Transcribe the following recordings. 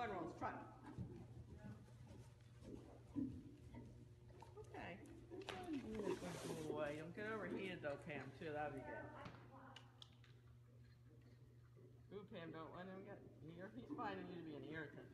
Let's try. Okay. Good boy. Don't get overheated though, Pam, too. That'd be good. Ooh, Pam, don't let him get here. He's finding you to be an irritant.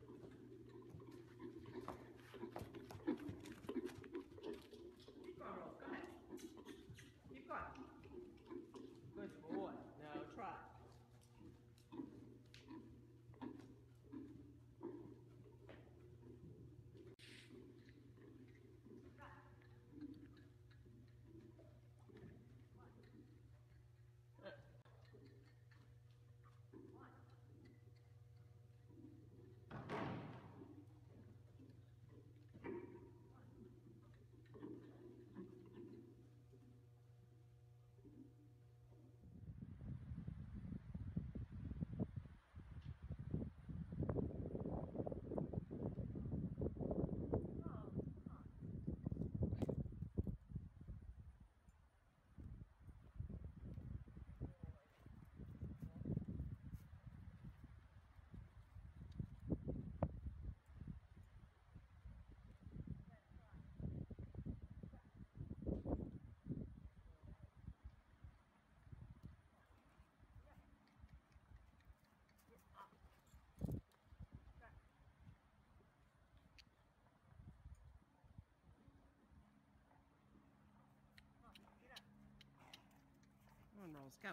Rose. Go.